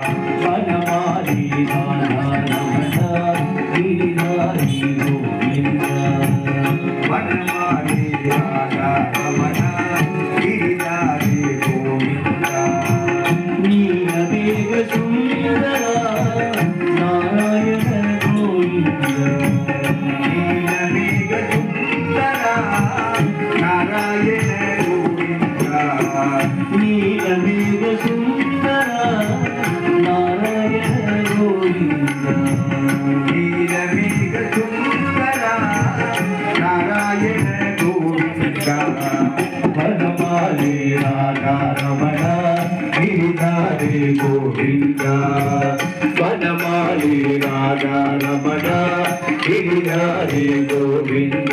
Ramana Radha Ramana Giri Hari Govinda.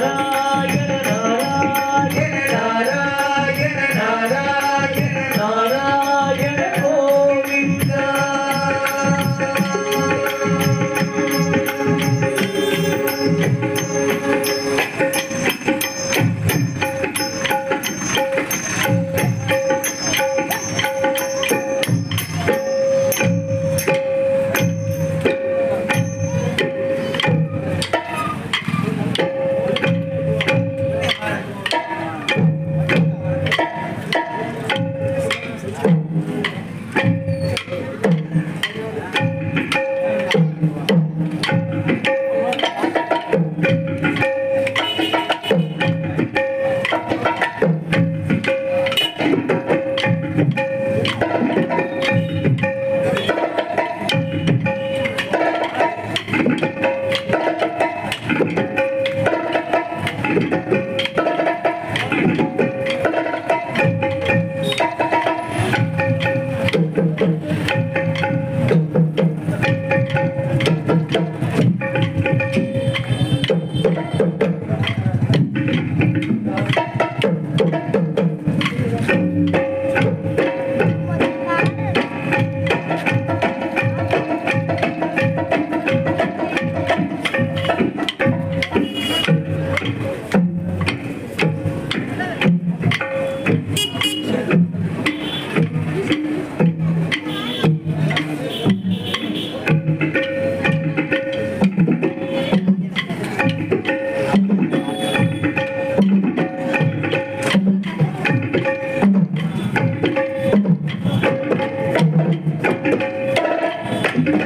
Hari